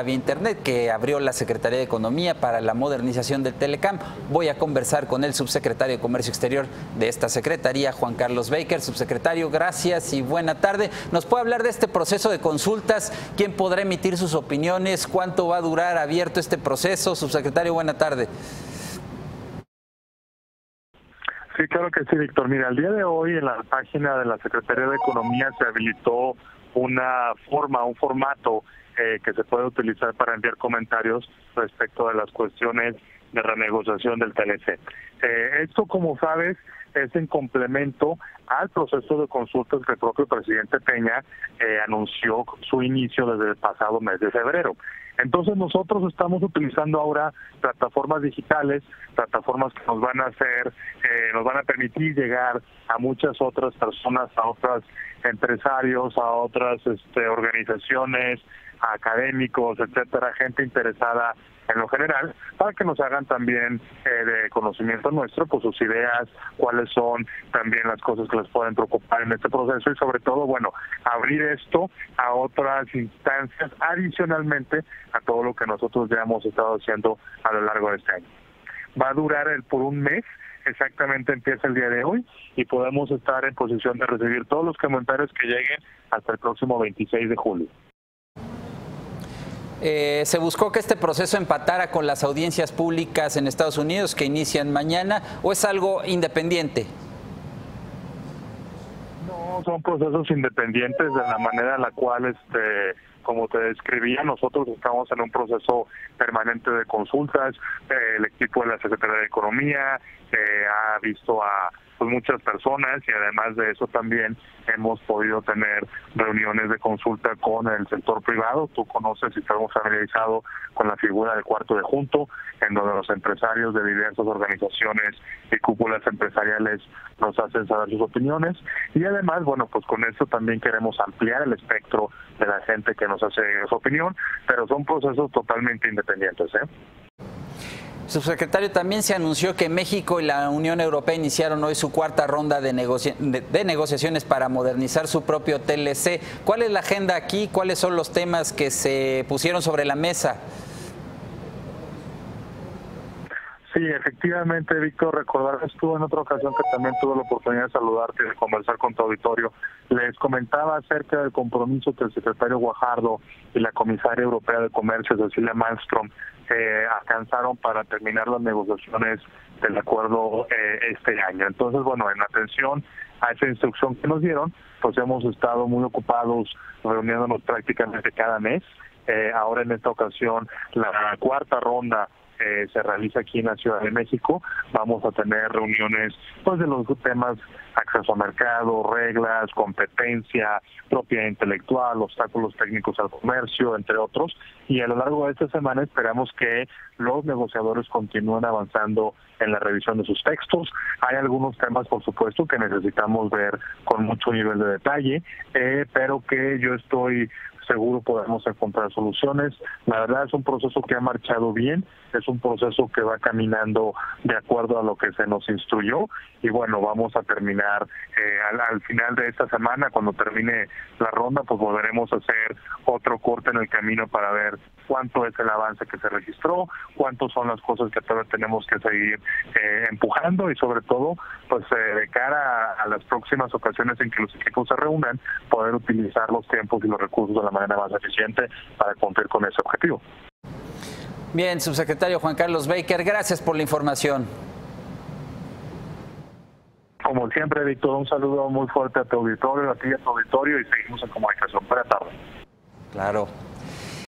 vía internet que abrió la Secretaría de Economía para la modernización del Telecam. Voy a conversar con el subsecretario de Comercio Exterior de esta Secretaría, Juan Carlos Baker. Subsecretario, gracias y buena tarde. ¿Nos puede hablar de este proceso de consultas? ¿Quién podrá emitir sus opiniones? ¿Cuánto va a durar abierto este proceso? Subsecretario, buena tarde. Sí, claro que sí, Víctor. Mira, el día de hoy en la página de la Secretaría de Economía se habilitó una forma, un formato eh, que se puede utilizar para enviar comentarios respecto de las cuestiones de renegociación del TLC. Eh, esto, como sabes, es en complemento al proceso de consultas que el propio presidente Peña eh, anunció su inicio desde el pasado mes de febrero. Entonces nosotros estamos utilizando ahora plataformas digitales, plataformas que nos van a hacer, eh, nos van a permitir llegar a muchas otras personas, a otros empresarios, a otras este, organizaciones, académicos, etcétera, gente interesada en lo general, para que nos hagan también eh, de conocimiento nuestro, pues sus ideas, cuáles son también las cosas que les pueden preocupar en este proceso y sobre todo, bueno, abrir esto a otras instancias adicionalmente a todo lo que nosotros ya hemos estado haciendo a lo largo de este año. Va a durar el, por un mes, exactamente empieza el día de hoy y podemos estar en posición de recibir todos los comentarios que lleguen hasta el próximo 26 de julio. Eh, se buscó que este proceso empatara con las audiencias públicas en Estados Unidos que inician mañana o es algo independiente? No, son procesos independientes de la manera en la cual, este, como te describía, nosotros estamos en un proceso permanente de consultas. el equipo de la Secretaría de Economía eh, ha visto a pues, muchas personas y además de eso también hemos podido tener reuniones de consulta con el sector privado. Tú conoces y estamos familiarizados con la figura del cuarto de junto, en donde los empresarios de diversas organizaciones y cúpulas empresariales nos hacen saber sus opiniones. Y además, bueno, pues con esto también queremos ampliar el espectro de la gente que nos hace su opinión, pero son procesos totalmente independientes. ¿eh? Subsecretario, también se anunció que México y la Unión Europea iniciaron hoy su cuarta ronda de, de, negociaciones para modernizar su propio TLC. ¿Cuál es la agenda aquí? ¿Cuáles son los temas que se pusieron sobre la mesa? Sí, efectivamente, Víctor, recordar estuvo en otra ocasión que también tuve la oportunidad de saludarte y de conversar con tu auditorio. Les comentaba acerca del compromiso que el secretario Guajardo y la comisaria europea de comercio, Cecilia Malmström, eh, alcanzaron para terminar las negociaciones del acuerdo eh, este año. Entonces, bueno, en atención a esa instrucción que nos dieron, pues hemos estado muy ocupados reuniéndonos prácticamente cada mes. Eh, ahora en esta ocasión, la cuarta ronda eh, se realiza aquí en la Ciudad de México. Vamos a tener reuniones pues de los temas acceso a mercado, reglas, competencia, propiedad intelectual, obstáculos técnicos al comercio, entre otros. Y a lo largo de esta semana esperamos que los negociadores continúen avanzando en la revisión de sus textos. Hay algunos temas, por supuesto, que necesitamos ver con mucho nivel de detalle, eh, pero que yo estoy seguro podemos encontrar soluciones. La verdad es un proceso que ha marchado bien, es un proceso que va caminando de acuerdo a lo que se nos instruyó y bueno, vamos a terminar eh, al, final de esta semana, cuando termine la ronda, pues volveremos a hacer otro corte en el camino para ver cuánto es el avance que se registró, cuántos son las cosas que todavía tenemos que seguir eh, empujando y sobre todo, pues eh, de cara a, a, las próximas ocasiones en que los equipos se reúnan, poder utilizar los tiempos y los recursos de la manera más eficiente para cumplir con ese objetivo. Bien, subsecretario Juan Carlos Baker, gracias por la información. Como siempre, Víctor, un saludo muy fuerte a tu auditorio, a ti y a tu auditorio y seguimos en comunicación. Buenas tardes. Claro.